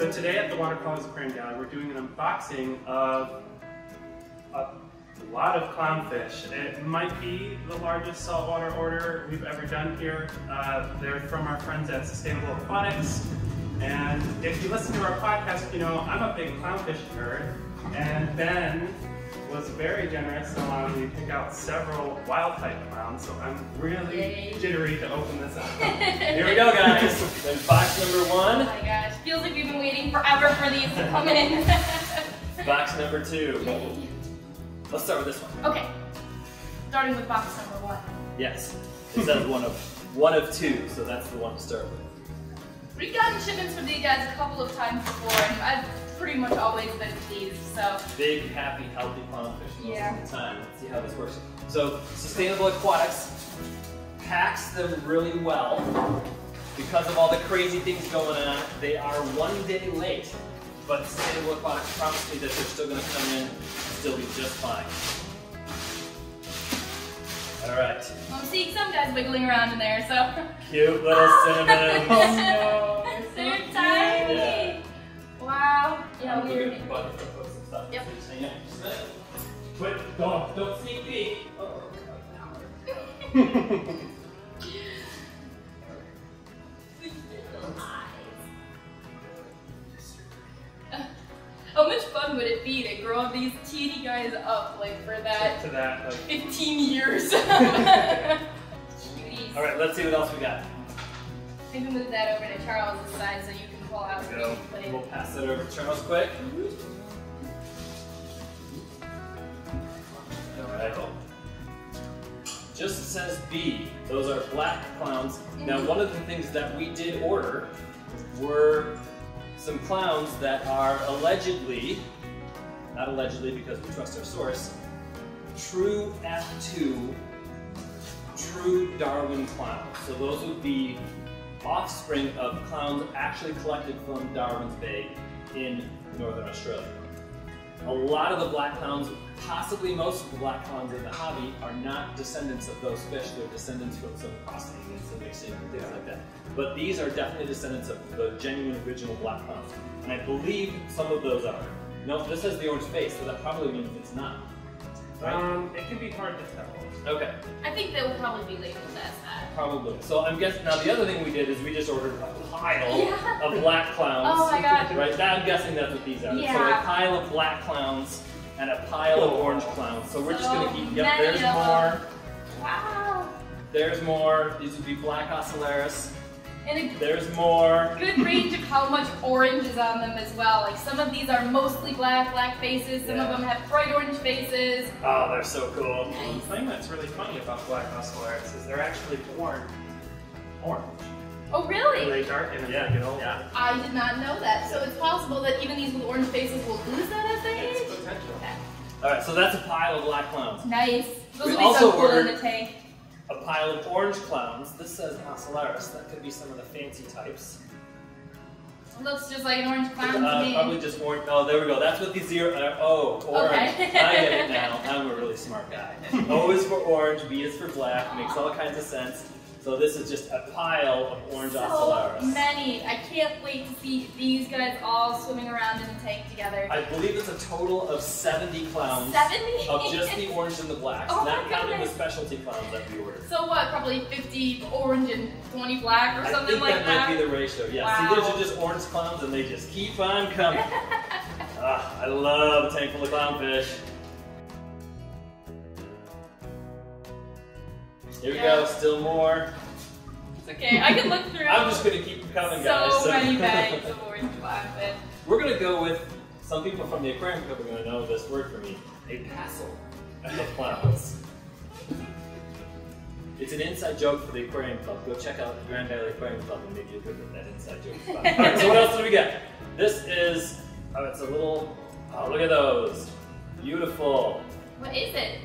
So today at the Watercolors Aquarium Gallery, we're doing an unboxing of a lot of clownfish. It might be the largest saltwater order we've ever done here. Uh, they're from our friends at Sustainable Aquatics. And if you listen to our podcast, you know I'm a big clownfish nerd. And Ben was very generous in allowing me to pick out several wild type clowns, so I'm really Yay. jittery to open this up. Here we go, guys. Then box number Oh one, my gosh, feels like we've been waiting forever for these to come in. box number two. Yay. Let's start with this one. okay, starting with box number one. Yes, it says one of one of two, so that's the one to start with. We've gotten shipments from these guys a couple of times before, and I've pretty much always been pleased, so. Big, happy, healthy clownfish most Yeah. of the time. Let's see how this works. So, Sustainable Aquatics packs them really well. Because of all the crazy things going on, they are one day late. But Sustainable Aquatics promised me that they're still going to come in and still be just fine. All right, I'm seeing some guys wiggling around in there, so. cute little cinnamon. Oh no! They're tiny! Yeah. Some stuff. Yep. So just hang out just a minute. Wait, don't, don't sneak peek. Oh, How much fun would it be to grow these teeny guys up like for that that, like, 15 years? All right, let's see what else we got. Maybe move that over to Charles' side so you can pull out There we go. We'll pass it over to Charles quick. All right. Just says B. Those are black clowns. Now, one of the things that we did order were some clowns that are allegedly, not allegedly because we trust our source, true F2, true Darwin clowns. So those would be offspring of clowns actually collected from Darwin's Bay in northern Australia. A lot of the black clowns, possibly most of the black clowns in the hobby, are not descendants of those fish. They're descendants from some crossing and some mixing and things like that. But these are definitely descendants of the genuine original black clowns. And I believe some of those are. No, this has the orange face, so that probably means it's not. Right? um, it can be hard to tell. Okay. I think they will probably be labeled as that. Probably. So I'm guessing now the other thing we did is we just ordered a pile Yeah. of black clowns. Oh my god. Right? Now I'm guessing that's what these are. So Yeah. a pile of black clowns and a pile of orange clowns. So we're just gonna So keep. Yep, there's more. Wow. There's more. These would be black ocellaris. And a There's more. good range of how much orange is on them as well. Like some of these are mostly black, black faces. Some Yeah. of them have bright orange faces. Oh, they're so cool. One thing that's really funny about black ocellaris is they're actually born orange. Oh, really? they darken as Yeah, they get older. yeah. I did not know that. So it's possible that even these with orange faces will lose that as they It's age? potential. Okay. All right, so that's a pile of black clowns. Nice. Those We will be also so cool in the tank. A pile of orange clowns. This says ocellaris. That could be some of the fancy types. Looks just like an orange clown Uh, to me. probably just orange. Oh, there we go. That's what the zero. Uh, oh, orange. Okay. I get it now. I'm a really smart guy. O is for orange. B is for black. Makes all kinds of sense. So this is just a pile of orange so ocellaris. many. I can't wait to see these guys all swimming around in the tank together. I believe it's a total of 70 clowns 70? of just the orange and the blacks, Oh not counting the specialty clowns that we ordered. So what? Probably 50 orange and 20 black or I something like that, that. might be the ratio. Yeah. Wow. See, these are just orange clowns, and they just keep on coming. ah, I love a tank full of clownfish. Here we go. Still more. It's okay. I can look through. I'm just gonna keep coming, guys. so many bags of orange clownfish. We're gonna go with some people from the aquarium club are gonna know this word for me. A passel of clowns. It's an inside joke for the aquarium club. Go check out the Grand Valley Aquarium Club and maybe you'll get that inside joke. All right, so what else do we get? This is oh, it's a little. Oh, look at those. Beautiful. What is it?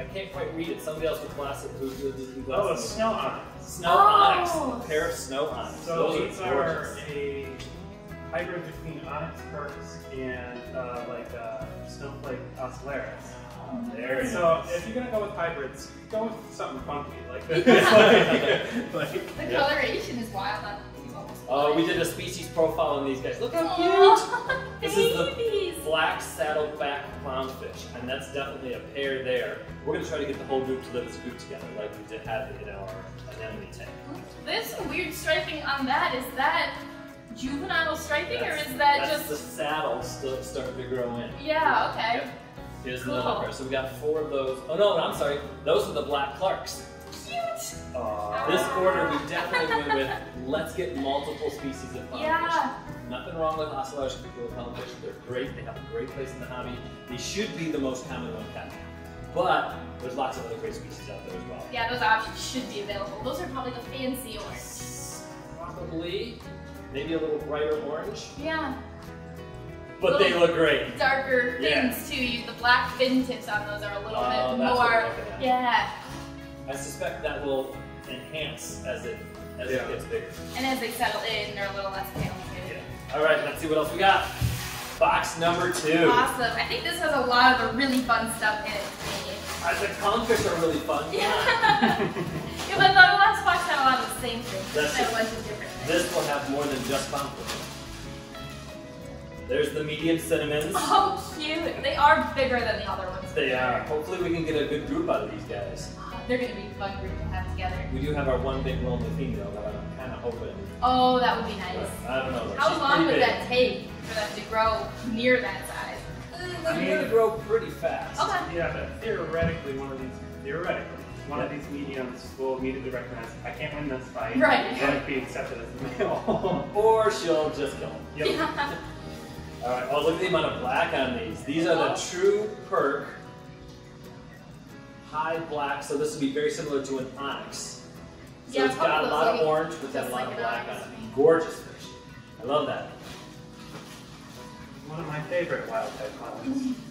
I can't quite read it. Somebody else with glasses who who- who- who Oh, glasses. it's snow onyx. Snow Oh. onyx. A pair of snow onyx. So Those these are are a hybrid between onyx percs and uh, like uh, snowflake ocellaris. There you So go. if you're gonna go with hybrids, go with something funky like this. like, like, The Yeah. coloration is wild on these almost Oh, we did a species profile on these guys. Look how cute! Aw, This is the babies. Black saddleback clownfish, and that's definitely a pair there. We're gonna try to get the whole group to live as a group together, like we did have in our anemone tank. There's some weird striping on that. Is that juvenile striping or is that that's just? the saddle still starting to grow in? Yeah. Okay. Yep. Here's Cool. another pair. So we got four of those. Oh no, I'm sorry. Those are the black Clarks. Cute. Aw. This quarter we definitely went with let's get multiple species of clownfish. Yeah. Nothing wrong with Ocellaris cubiculate clownfish. They're great. They have a great place in the hobby. They should be the most common one kept. But there's lots of other great species out there as well. Yeah, those options should be available. Those are probably the fancy ones. Probably maybe a little brighter orange, Yeah. but they look great. Darker Yeah. too. You- The black fin tips on those are a little Oh, bit that's what we're more. at. Yeah. I suspect that will enhance as it as Yeah. it gets bigger. And as they settle in, they're a little less pale too. Yeah. All right, let's see what else we got. Box number two. Awesome. I think this has a lot of the really fun stuff in it. Uh, the clownfish are really fun. Yeah. yeah, but the last box had a lot of the same things. That's Just it. a bunch of different things. This will have more than just clownfish. There's the medium cinnamons. Oh, cute. They are bigger than the other ones. They are. Hopefully we can get a good group out of these guys. They're gonna be a fun group to have together. We do have our one big lonely female that I'm kind of hoping. Oh, that would be but nice. I don't know. How She's long would big. that take for them to grow near that size? Uh, They're gonna grow pretty fast. Okay. Yeah, but theoretically, one of these, theoretically, one of these mediums will immediately recognize, I can't win this fight. Right. And be accepted as a male. Or she'll just kill him. Yep. Yeah. All right. Oh, look at the amount of black on these. These are the true perc high black. So this would be very similar to an onyx. So Yeah, it's it got a probably lot of like- orange, but then a just lot like of black on it. Gorgeous fish. I love that. One of my favorite wild type clowns.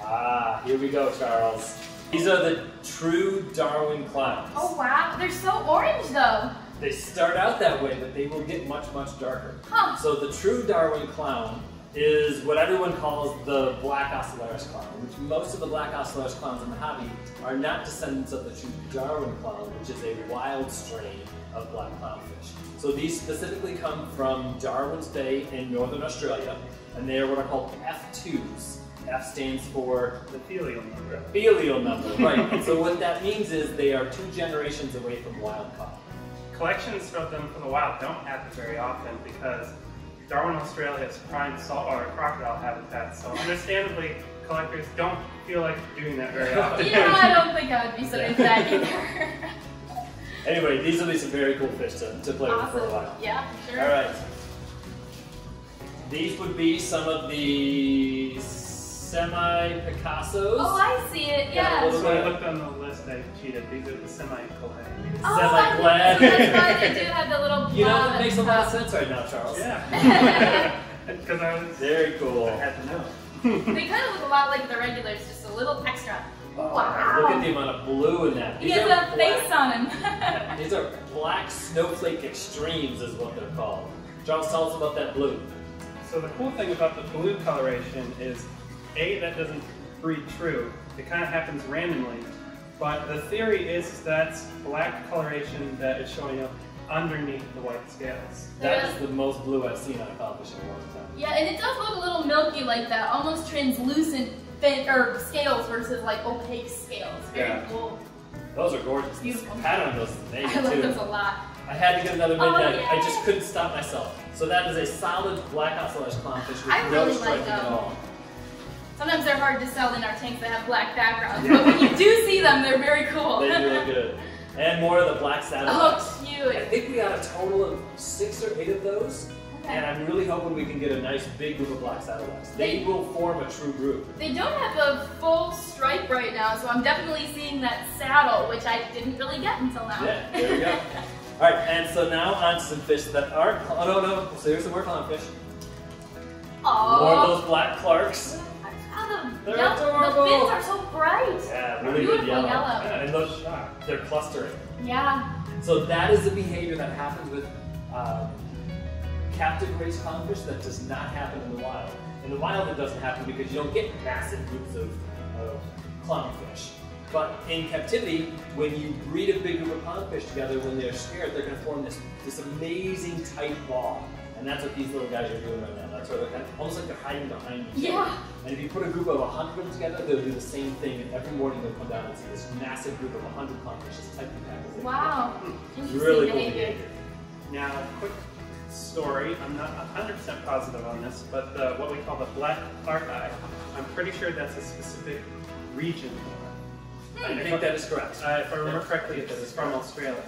Ah, here we go, Charles. These are the true Darwin clowns. Oh wow, they're so orange though. They start out that way, but they will get much, much darker. Huh. So the true Darwin clown is what everyone calls the black Ocellaris clown, which most of the black Ocellaris clowns in the hobby are not descendants of the true Darwin clown, which is a wild strain of black clownfish. So these specifically come from Darwin's Bay in northern Australia, and they are what are called F2s. F stands for The filial number. filial number, right? and so what that means is they are two generations away from wild caught. Collections of them from the wild don't happen very often because Darwin, Australia is prime saltwater crocodile habitat, so understandably, collectors don't feel like doing that very often. Yeah, I don't think I would be so into that either. Anyway, these will be some very cool fish to, to play with for a while. Yeah, sure. All right. These would be some of the semi-Picassos. Oh, I see it. Got a Yeah. little So I looked on the list, I cheated. These are the semi-collect. Oh, Semi-glad. That's why they do have the little. you know, bob that makes a and lot of sense right now, Charles. Yeah. Because I was, Very cool. I cool. had to know. They kind of look a lot like the regulars, just a little extra. Oh, look Wow. at the amount of blue in that. He These has are a face black- on him. These are black snowflake extremes, is what they're called. Charles, tell us about that blue. So the cool thing about the blue coloration is, A, that doesn't breed true. It kind of happens randomly. But the theory is that's black coloration that is showing up underneath the white scales. That Yeah. is the most blue I've seen on a codfish in a long time. yeah, and it does look a little milky like that, almost translucent or scales versus like opaque scales. Very Yeah. cool. Those are gorgeous. Beautiful. The pattern on those is amazing I like too. those a lot. I had to get another Oh, midnight. I just couldn't stop myself. So that is a solid black ocelot clownfish with I no really like at all. Sometimes they're hard to sell in our tanks that have black backgrounds, Yeah. but when you do see them, they're very cool. They do look good. And more of the black saddlebacks. oh, I cute. think we got a total of six or eight of those. And I'm really hoping we can get a nice big group of black saddlebacks. They They- will form a true group. They don't have a full stripe right now, so I'm definitely seeing that saddle, which I didn't really get until now. Yeah, there we go. All right, and so now on to some fish that aren't. Oh no, no. So here's some more clownfish. Aww. More of those black Clarks. The, They're yellow- the fins are so bright. Yeah, really good yellow. yellow. Yeah, and those they're clustering. Yeah. So that is the behavior that happens with um, captive raised clownfish that does not happen in the wild. In the wild, it doesn't happen because you don't get massive groups of, of clownfish. But in captivity, when you breed a big group of clownfish together, when they're scared, they're going to form this, this amazing tight ball. And that's what these little guys are doing right now. That's where they're kind of, almost like they're hiding behind each other. Yeah. And if you put a group of 100 of them together, they'll do the same thing. And every morning they'll come down and see this massive group of 100 clownfish just typing back. as they. Wow. Interesting really cool behavior. behavior. Now, quick story. I'm not 100% positive on this, but the, what we call the black Clarkii, I'm pretty sure that's a specific region. I think that is correct. Uh, if I remember correctly, it's from Australia.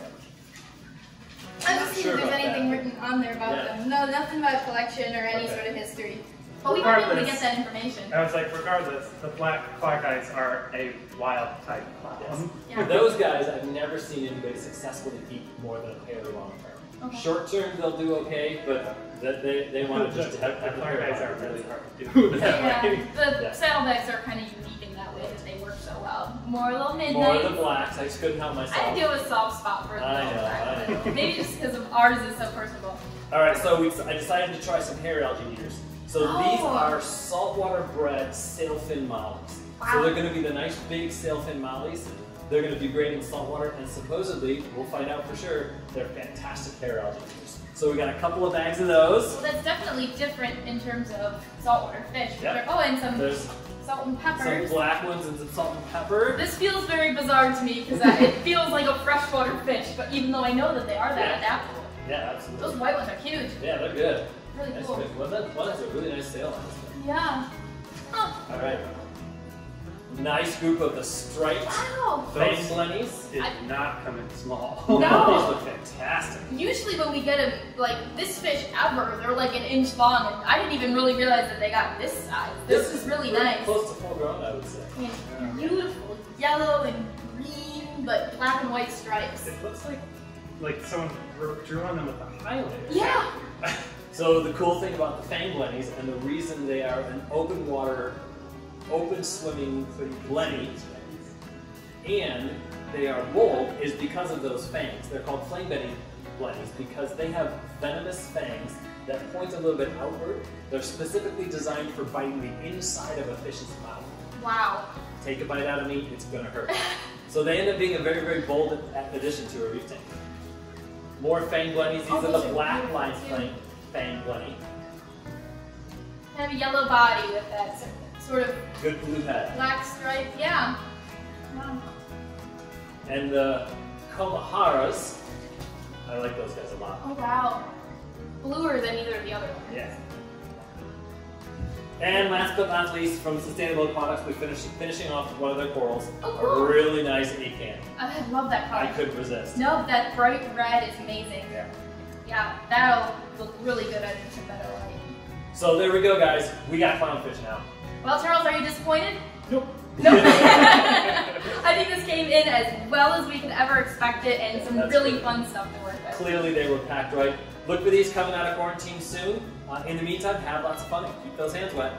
I Not don't see sure if there's anything that. written on there about Yeah. them. No, nothing about collection or any Okay. sort of history. But we might be able to get that information. I was like, regardless, the black Clarkiis are a wild type clown. Yeah. Those guys, I've never seen anybody successfully keep more than a pair long term. Okay. Short term, they'll do okay, but th- they, they want to just have, the have a Clarkiis are really hard to do. Yeah, the Yeah. saddlebacks are kind of unique in that way that they work so well. More little midnight. More of the blacks, I just couldn't help myself. I do have a soft spot for the I little know, black I one. know. Maybe just because of ours is so personable. All right, so we, I decided to try some hair algae eaters. So these Oh. are saltwater bred sailfin mollies. Wow. So they're going to be the nice big sailfin mollies. They're going to be great in saltwater, and supposedly, we'll find out for sure, they're fantastic hair algae eaters. So we got a couple of bags of those. Well, that's definitely different in terms of saltwater fish. Yep. Oh, and some There's salt and some black ones and some salt and pepper. This feels very bizarre to me because it feels like a freshwater fish, but even though I know that they are that Yeah. adaptable. Yeah, absolutely. Those white ones are huge. Yeah, they're good. Really Nice cool. One, that, one has a really nice sail on it. Yeah. Huh. All right. Nice group of the striped Wow. fang Those- blennies. Did not come in small. No. These look fantastic. Usually when we get them, like this fish ever, they're like an inch long, and I didn't even really realize that they got this size. This, is really pretty nice. Close to full grown, I would say. I mean, beautiful yellow and green, but black and white stripes. It looks like like someone drew drew on them with a highlighter. Yeah. So the cool thing about the fang blennies, and the reason they are an open water, open swimming blennies, and they are bold, is because of those fangs. They're called flame blennies because they have venomous fangs that point a little bit outward. They're specifically designed for biting the inside of a fish's mouth. Wow. Take a bite out of me, it's gonna hurt. so they end up being a very, very bold addition to a reef tank. More fang blennies. These Oh, are the black line fang, fang blenny. Kind of a yellow body with that sort of Good blue head. black stripe. Yeah. Wow. And the Kamoharas, I like those guys a lot. Oh wow. Bluer than either of the other ones. Yeah. And last but not least, from Sustainable Products, we finished finishing off one of their corals. Oh, A really nice acan. I love that product. I couldn't resist. No, that bright red is amazing. Yeah. Yeah, that'll look really good under some better light. So there we go, guys. We got clownfish now. Well, Charles, are you disappointed? Nope. No. I think this came in as well as we could ever expect it, and some That's really good. fun stuff to work with. Clearly, they were packed right. Look for these coming out of quarantine soon. Uh, in the meantime, have lots of fun and keep those hands wet.